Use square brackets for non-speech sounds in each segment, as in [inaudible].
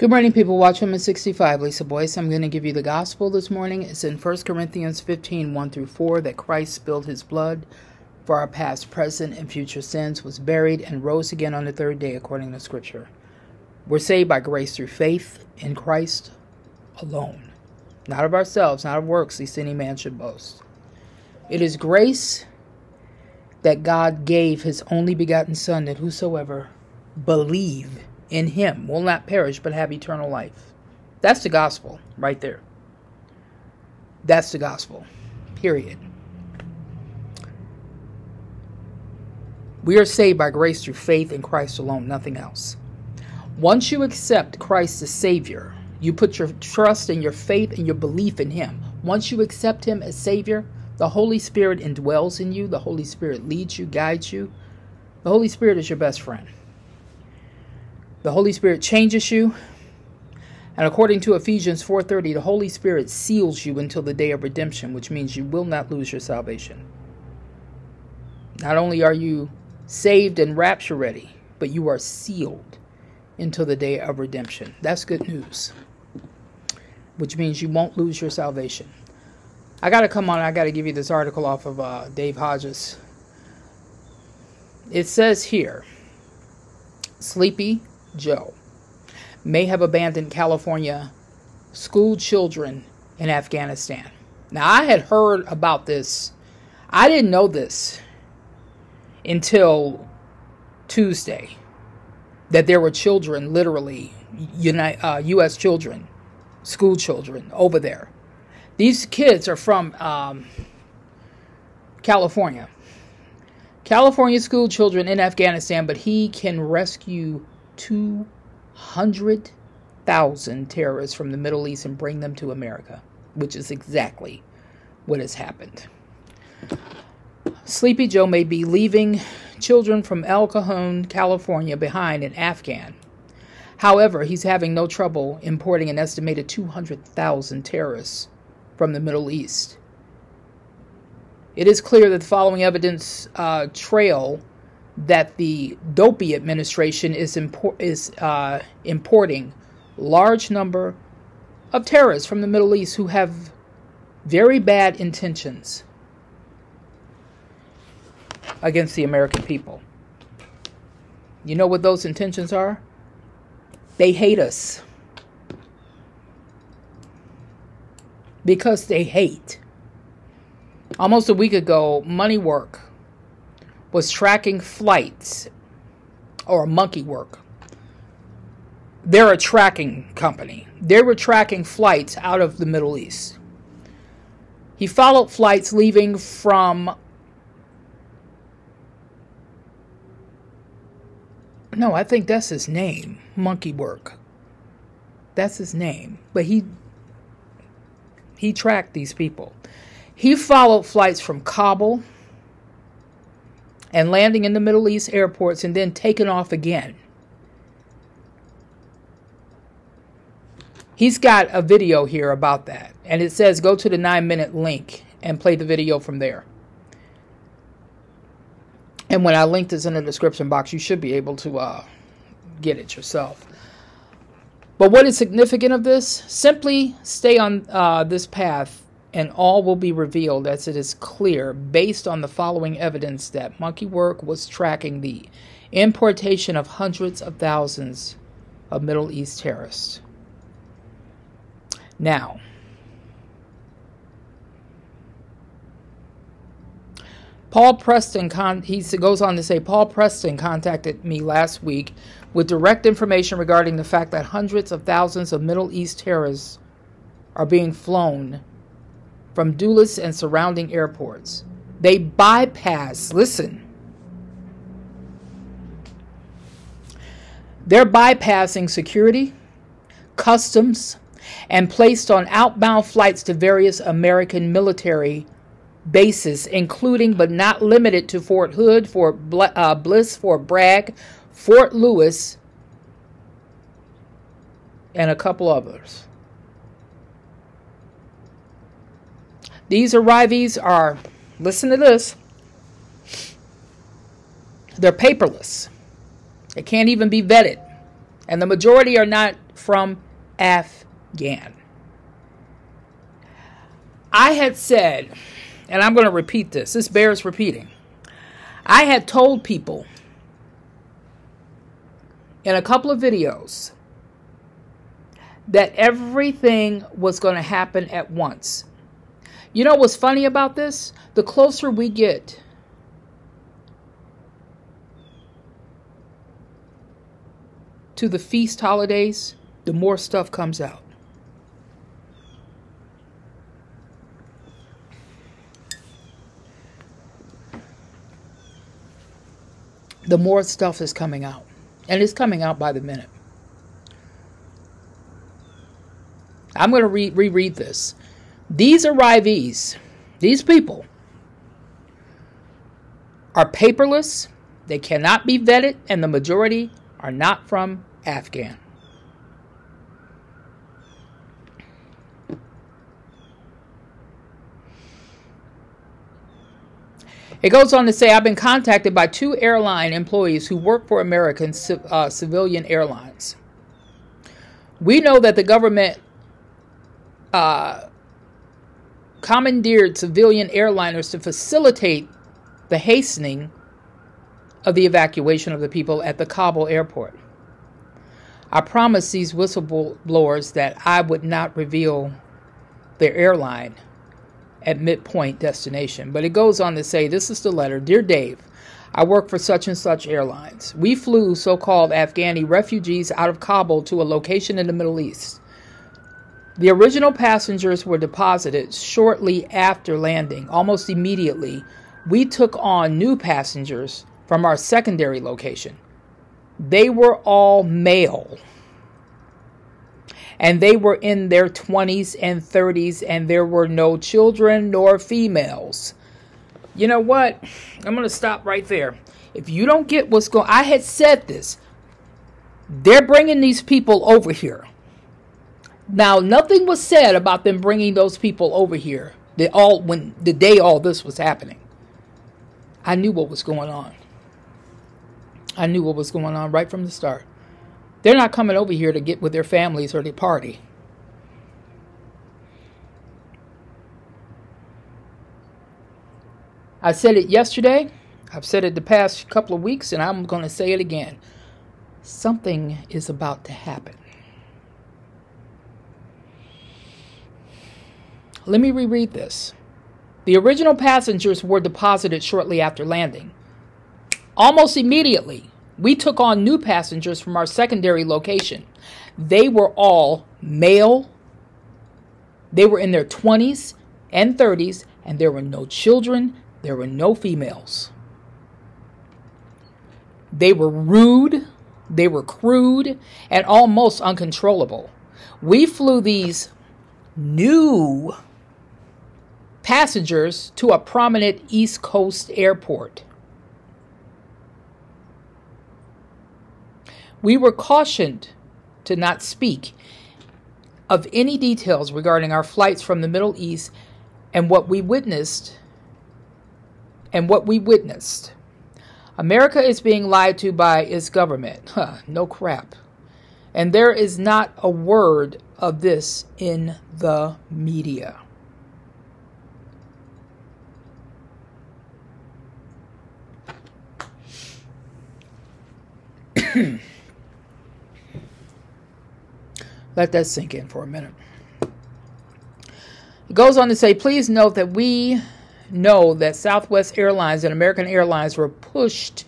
Good morning, people. Watchwoman 65. Lisa Boyce. I'm going to give you the gospel this morning. It's in 1 Corinthians 15 1 through 4 that Christ spilled his blood for our past, present, and future sins, was buried, and rose again on the third day, according to Scripture. We're saved by grace through faith in Christ alone, not of ourselves, not of works, lest any man should boast. It is grace that God gave his only begotten Son, that whosoever believe in him will not perish but have eternal life. That's the gospel right there. That's the gospel. Period. We are saved by grace through faith in Christ alone, nothing else. Once you accept Christ as Savior, you put your trust and your faith and your belief in Him. Once you accept Him as Savior, the Holy Spirit indwells in you, the Holy Spirit leads you, guides you. The Holy Spirit is your best friend. The Holy Spirit changes you. And according to Ephesians 4:30, the Holy Spirit seals you until the day of redemption, which means you will not lose your salvation. Not only are you saved and rapture ready, but you are sealed until the day of redemption. That's good news. Which means you won't lose your salvation. I got to come on, I got to give you this article off of uh, Dave Hodges. It says here Sleepy Joe may have abandoned California school children in Afghanistan. Now, I had heard about this. I didn't know this until Tuesday that there were children, literally, uh, U.S. children, school children over there. These kids are from um, California. California school children in Afghanistan, but he can rescue 200,000 terrorists from the Middle East and bring them to America, which is exactly what has happened. Sleepy Joe may be leaving children from El Cajon, California behind in Afghan. However, he's having no trouble importing an estimated 200,000 terrorists from the Middle East. It is clear that the following evidence uh, trail that the Dopey administration is, impor- is uh, importing large number of terrorists from the Middle East who have very bad intentions against the American people. You know what those intentions are? They hate us. Because they hate. Almost a week ago, Money Work was tracking flights or MonkeyWerx. They're a tracking company. They were tracking flights out of the Middle East. He followed flights leaving from No, I think that's his name. MonkeyWerx. That's his name. But he he tracked these people. He followed flights from Kabul and landing in the Middle East airports and then taking off again. He's got a video here about that, and it says go to the nine minute link and play the video from there. And when I link this in the description box, you should be able to uh, get it yourself. But what is significant of this? Simply stay on uh, this path and all will be revealed as it is clear based on the following evidence that MonkeyWerx was tracking the importation of hundreds of thousands of Middle East terrorists. Now, Paul Preston, con- he goes on to say, Paul Preston contacted me last week with direct information regarding the fact that hundreds of thousands of Middle East terrorists are being flown from Dulles and surrounding airports. They bypass, listen, they're bypassing security, customs, and placed on outbound flights to various American military bases, including but not limited to Fort Hood, Fort uh, Bliss, Fort Bragg, Fort Lewis, and a couple others. These arrivees are, listen to this, they're paperless. They can't even be vetted And the majority are not from Afghan. I had said, and I'm going to repeat this, this bears repeating. I had told people in a couple of videos that everything was going to happen at once. You know what's funny about this? The closer we get to the feast holidays, the more stuff comes out. The more stuff is coming out. And it's coming out by the minute. I'm going to re- reread this. These arrivees, these people, are paperless, they cannot be vetted, and the majority are not from Afghan. It goes on to say I've been contacted by two airline employees who work for American uh, civilian airlines. We know that the government uh, commandeered civilian airliners to facilitate the hastening of the evacuation of the people at the Kabul airport. I promised these whistleblowers that I would not reveal their airline at midpoint destination. But it goes on to say this is the letter Dear Dave, I work for such and such airlines. We flew so called Afghani refugees out of Kabul to a location in the Middle East. The original passengers were deposited shortly after landing. Almost immediately, we took on new passengers from our secondary location. They were all male and they were in their 20s and 30s, and there were no children nor females. You know what? I'm going to stop right there. If you don't get what's going I had said this. They're bringing these people over here. Now, nothing was said about them bringing those people over here. The all when the day all this was happening. I knew what was going on. I knew what was going on right from the start. They're not coming over here to get with their families or to party. I said it yesterday. I've said it the past couple of weeks, and I'm going to say it again. Something is about to happen. Let me reread this. The original passengers were deposited shortly after landing. Almost immediately, we took on new passengers from our secondary location. They were all male, they were in their 20s and 30s, and there were no children, there were no females. They were rude, they were crude, and almost uncontrollable. We flew these new passengers to a prominent East Coast airport. We were cautioned to not speak of any details regarding our flights from the Middle East and what we witnessed and what we witnessed. America is being lied to by its government. Huh, no crap. And there is not a word of this in the media. [clears throat] Let that sink in for a minute. It goes on to say, please note that we know that Southwest Airlines and American Airlines were pushed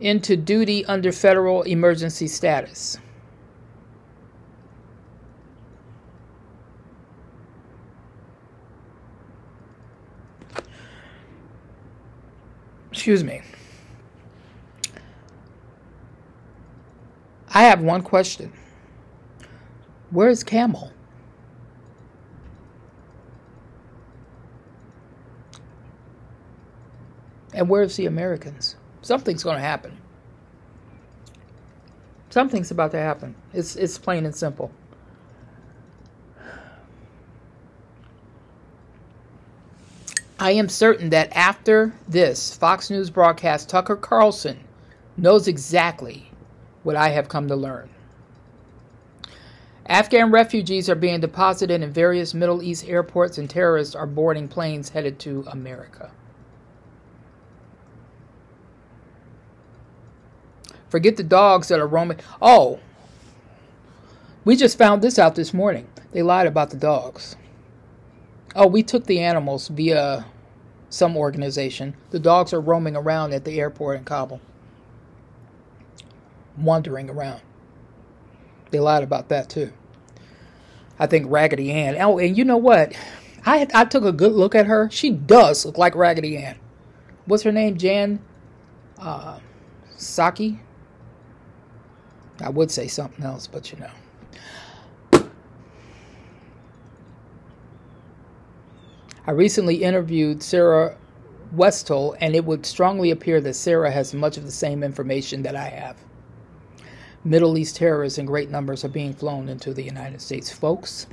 into duty under federal emergency status. Excuse me. I have one question. Where's Camel? And where's the Americans? Something's going to happen. Something's about to happen. It's it's plain and simple. I am certain that after this Fox News broadcast, Tucker Carlson knows exactly what I have come to learn. Afghan refugees are being deposited in various Middle East airports, and terrorists are boarding planes headed to America. Forget the dogs that are roaming. Oh, we just found this out this morning. They lied about the dogs. Oh, we took the animals via some organization. The dogs are roaming around at the airport in Kabul, wandering around. They lied about that too. I think Raggedy Ann. Oh, and you know what? I I took a good look at her. She does look like Raggedy Ann. What's her name? Jan uh, Psaki. I would say something else, but you know. I recently interviewed Sarah Westall, and it would strongly appear that Sarah has much of the same information that I have. Middle East terrorists in great numbers are being flown into the United States. Folks,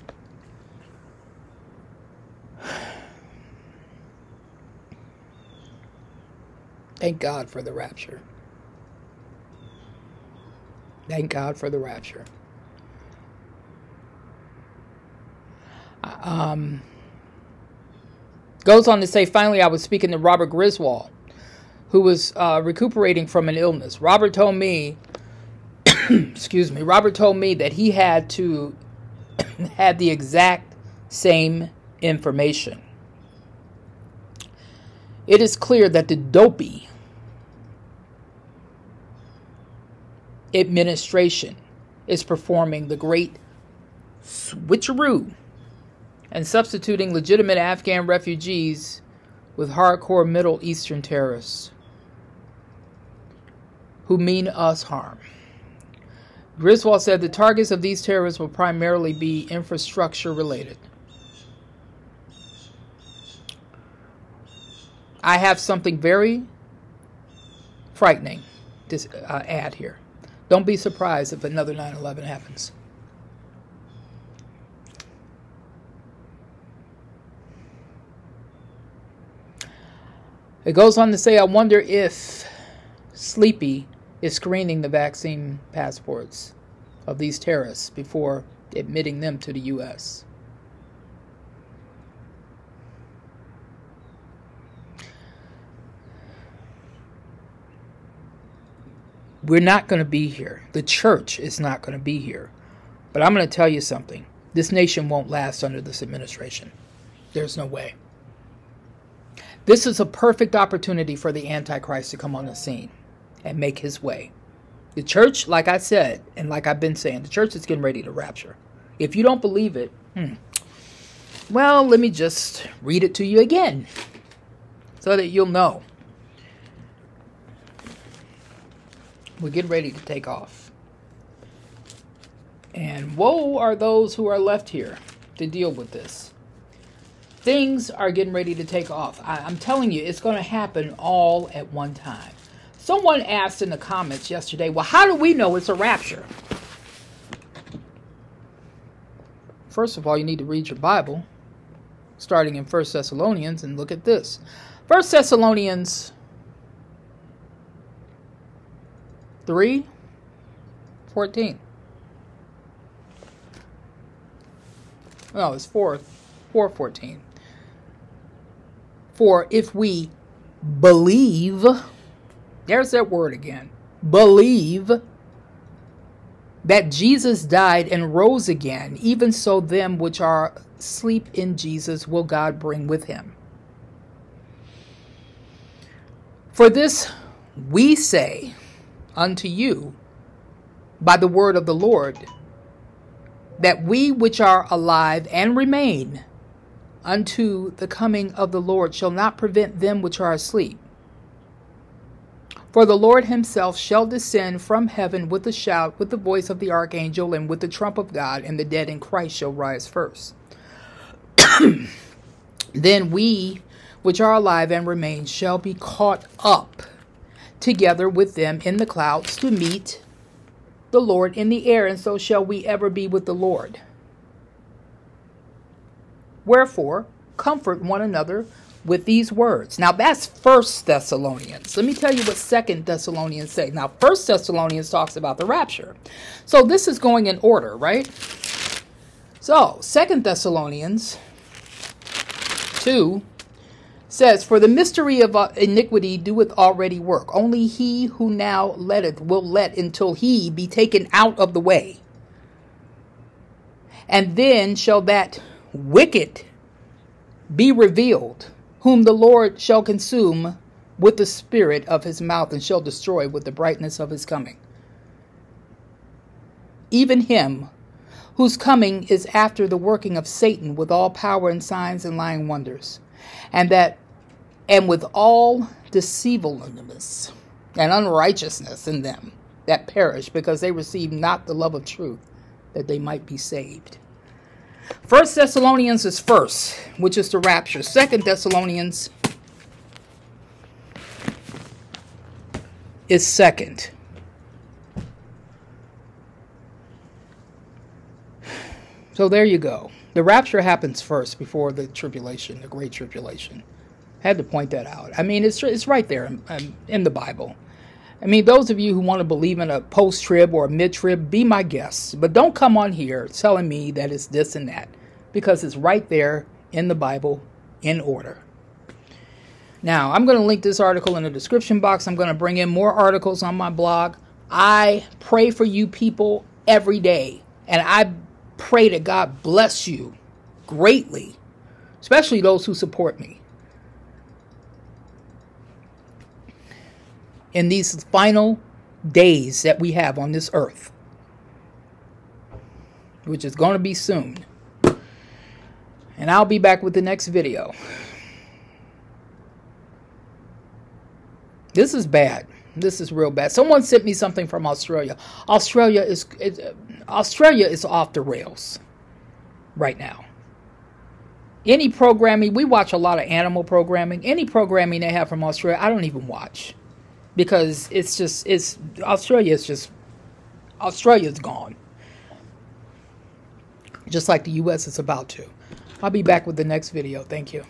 thank God for the rapture. Thank God for the rapture. Um, Goes on to say, finally, I was speaking to Robert Griswold, who was uh, recuperating from an illness. Robert told me, [clears throat] excuse me, Robert told me that he had to [clears throat] had the exact same information. It is clear that the dopey administration is performing the great switcheroo and substituting legitimate Afghan refugees with hardcore Middle Eastern terrorists who mean us harm. Griswold said the targets of these terrorists will primarily be infrastructure related. I have something very frightening to uh, add here. Don't be surprised if another 9 11 happens. It goes on to say, I wonder if Sleepy is screening the vaccine passports of these terrorists before admitting them to the U.S. We're not going to be here. The church is not going to be here. But I'm going to tell you something. This nation won't last under this administration. There's no way. This is a perfect opportunity for the Antichrist to come on the scene and make his way. The church, like I said, and like I've been saying, the church is getting ready to rapture. If you don't believe it, hmm, well, let me just read it to you again so that you'll know. We're getting ready to take off. And woe are those who are left here to deal with this things are getting ready to take off. I, am telling you, it's going to happen all at one time. Someone asked in the comments yesterday, well, how do we know it's a rapture? First of all, you need to read your Bible, starting in First Thessalonians, and look at this. First Thessalonians 3 14. No, it's 4 414. For if we believe, there's that word again, believe that Jesus died and rose again, even so them which are asleep in Jesus will God bring with him. For this we say unto you by the word of the Lord, that we which are alive and remain unto the coming of the Lord shall not prevent them which are asleep. For the Lord himself shall descend from heaven with a shout, with the voice of the archangel, and with the trump of God, and the dead in Christ shall rise first. [clears throat] then we which are alive and remain shall be caught up together with them in the clouds to meet the Lord in the air, and so shall we ever be with the Lord. Wherefore, comfort one another with these words. Now that's First Thessalonians. Let me tell you what Second Thessalonians say. Now First Thessalonians talks about the rapture. So this is going in order, right? So, Second Thessalonians 2 says, For the mystery of uh, iniquity doeth already work. Only he who now letteth will let until he be taken out of the way. And then shall that wicked be revealed, whom the Lord shall consume with the spirit of his mouth and shall destroy with the brightness of his coming. Even him whose coming is after the working of Satan with all power and signs and lying wonders, and that and with all deceivableness and unrighteousness in them that perish, because they receive not the love of truth, that they might be saved. First Thessalonians is first, which is the rapture. Second Thessalonians is second. So there you go. The rapture happens first before the tribulation, the great tribulation. I Had to point that out. I mean, it's it's right there in, in the Bible. I mean, those of you who want to believe in a post trib or a mid trib, be my guests. But don't come on here telling me that it's this and that because it's right there in the Bible in order. Now, I'm going to link this article in the description box. I'm going to bring in more articles on my blog. I pray for you people every day, and I pray that God bless you greatly, especially those who support me. In these final days that we have on this earth, which is going to be soon. And I'll be back with the next video. This is bad. This is real bad. Someone sent me something from Australia. Australia is it, uh, Australia is off the rails right now. Any programming, we watch a lot of animal programming. Any programming they have from Australia, I don't even watch because it's just it's Australia is just Australia's gone. Just like the US is about to. I'll be back with the next video. Thank you.